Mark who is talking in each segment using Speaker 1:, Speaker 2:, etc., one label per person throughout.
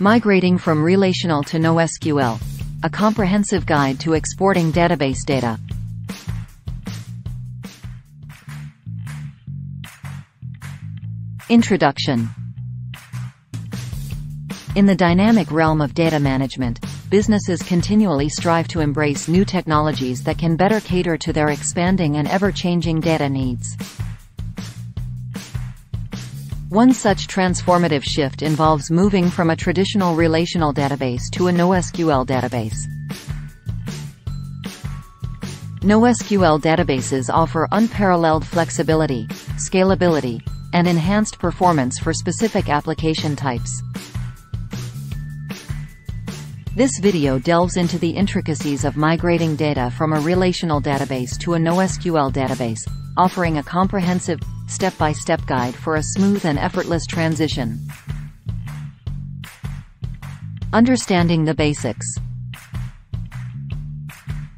Speaker 1: Migrating from Relational to NoSQL. A comprehensive guide to exporting database data. Introduction In the dynamic realm of data management, businesses continually strive to embrace new technologies that can better cater to their expanding and ever-changing data needs. One such transformative shift involves moving from a traditional relational database to a NoSQL database. NoSQL databases offer unparalleled flexibility, scalability, and enhanced performance for specific application types. This video delves into the intricacies of migrating data from a relational database to a NoSQL database, offering a comprehensive, step-by-step -step guide for a smooth and effortless transition. Understanding the basics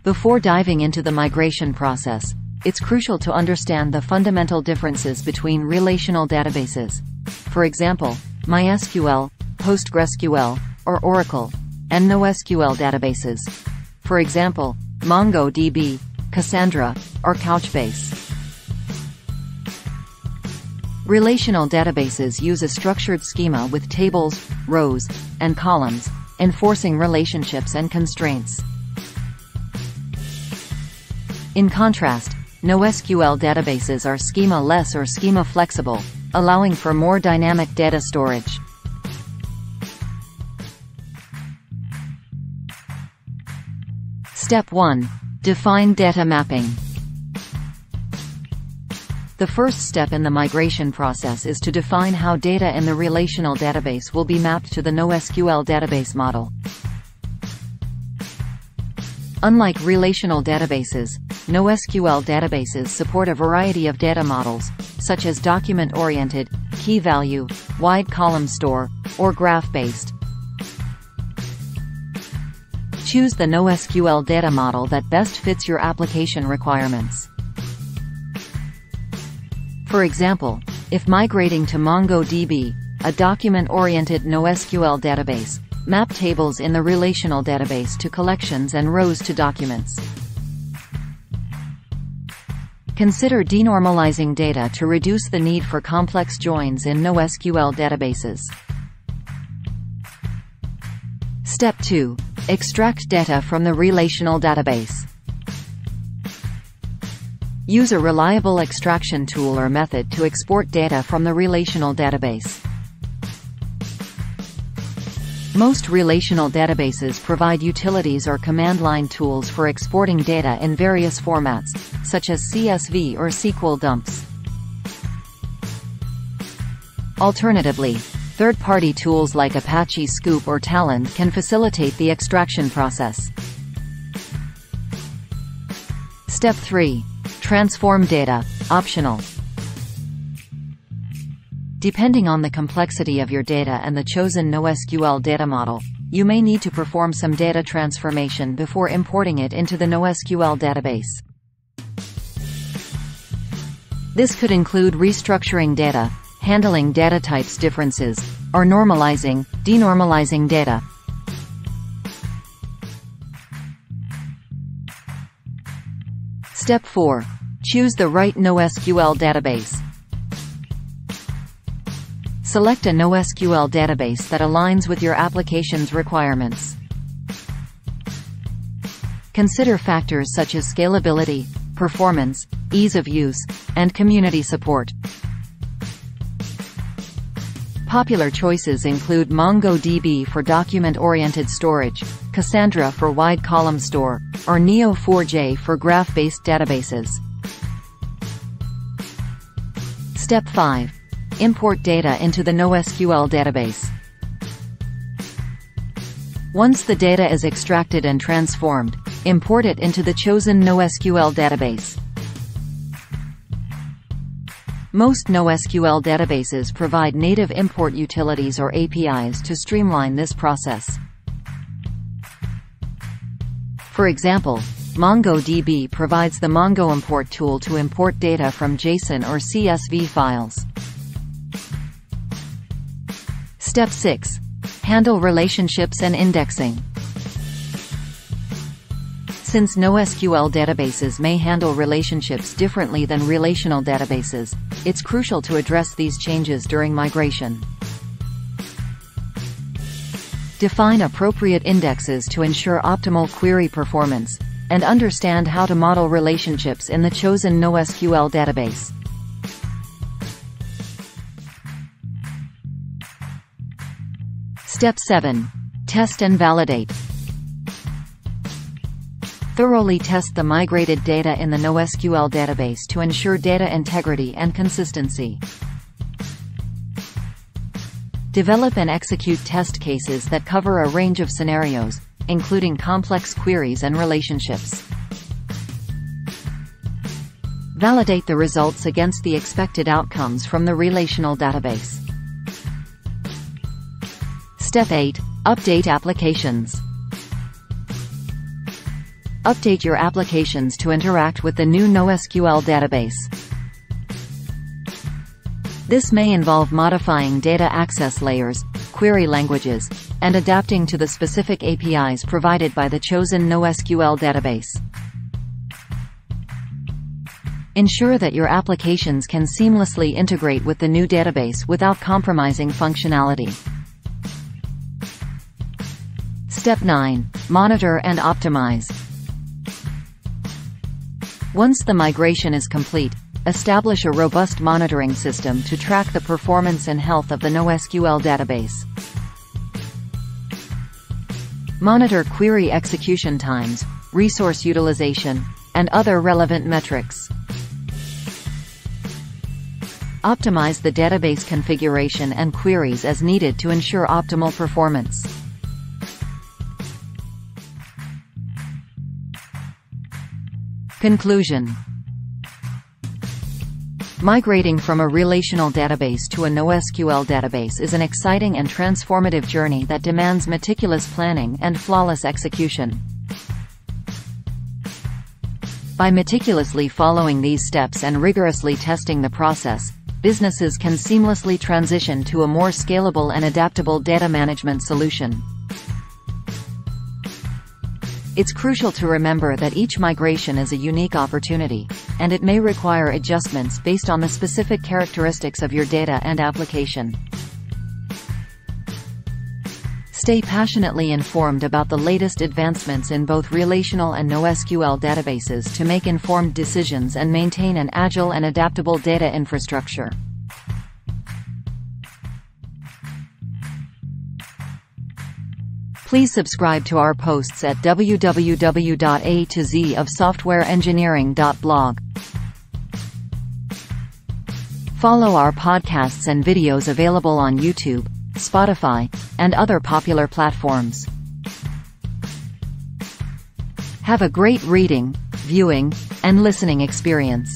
Speaker 1: Before diving into the migration process, it's crucial to understand the fundamental differences between relational databases. For example, MySQL, PostgreSQL, or Oracle, and NoSQL databases. For example, MongoDB, Cassandra, or Couchbase. Relational databases use a structured schema with tables, rows, and columns, enforcing relationships and constraints. In contrast, NoSQL databases are schema-less or schema-flexible, allowing for more dynamic data storage. Step 1. Define data mapping. The first step in the migration process is to define how data in the relational database will be mapped to the NoSQL database model. Unlike relational databases, NoSQL databases support a variety of data models, such as document-oriented, key-value, wide column store, or graph-based. Choose the NoSQL data model that best fits your application requirements. For example, if migrating to MongoDB, a document-oriented NoSQL database, map tables in the relational database to collections and rows to documents. Consider denormalizing data to reduce the need for complex joins in NoSQL databases. Step 2. Extract data from the relational database. Use a reliable extraction tool or method to export data from the relational database. Most relational databases provide utilities or command line tools for exporting data in various formats, such as CSV or SQL dumps. Alternatively, third-party tools like Apache Sqoop or Talend can facilitate the extraction process. Step 3. Transform data, optional. Depending on the complexity of your data and the chosen NoSQL data model, you may need to perform some data transformation before importing it into the NoSQL database. This could include restructuring data, handling data types differences, or normalizing, denormalizing data. Step 4. Choose the right NoSQL database. Select a NoSQL database that aligns with your application's requirements. Consider factors such as scalability, performance, ease of use, and community support. Popular choices include MongoDB for document-oriented storage, Cassandra for wide column store, or Neo4j for graph-based databases. Step 5. Import data into the NoSQL database. Once the data is extracted and transformed, import it into the chosen NoSQL database. Most NoSQL databases provide native import utilities or APIs to streamline this process. For example, MongoDB provides the Mongo import tool to import data from JSON or CSV files. Step 6. Handle relationships and indexing. Since NoSQL databases may handle relationships differently than relational databases, it's crucial to address these changes during migration. Define appropriate indexes to ensure optimal query performance, and understand how to model relationships in the chosen NoSQL database. Step 7. Test and validate. Thoroughly test the migrated data in the NoSQL database to ensure data integrity and consistency. Develop and execute test cases that cover a range of scenarios, including complex queries and relationships. Validate the results against the expected outcomes from the relational database. Step 8. Update applications. Update your applications to interact with the new NoSQL database. This may involve modifying data access layers, query languages, and adapting to the specific APIs provided by the chosen NoSQL database. Ensure that your applications can seamlessly integrate with the new database without compromising functionality. Step 9. Monitor and optimize. Once the migration is complete, establish a robust monitoring system to track the performance and health of the NoSQL database. Monitor query execution times, resource utilization, and other relevant metrics. Optimize the database configuration and queries as needed to ensure optimal performance. Conclusion Migrating from a relational database to a NoSQL database is an exciting and transformative journey that demands meticulous planning and flawless execution. By meticulously following these steps and rigorously testing the process, businesses can seamlessly transition to a more scalable and adaptable data management solution. It's crucial to remember that each migration is a unique opportunity, and it may require adjustments based on the specific characteristics of your data and application. Stay passionately informed about the latest advancements in both relational and NoSQL databases to make informed decisions and maintain an agile and adaptable data infrastructure. Please subscribe to our posts at www.a to z of softwareengineering.blog. Follow our podcasts and videos available on YouTube, Spotify, and other popular platforms. Have a great reading, viewing, and listening experience.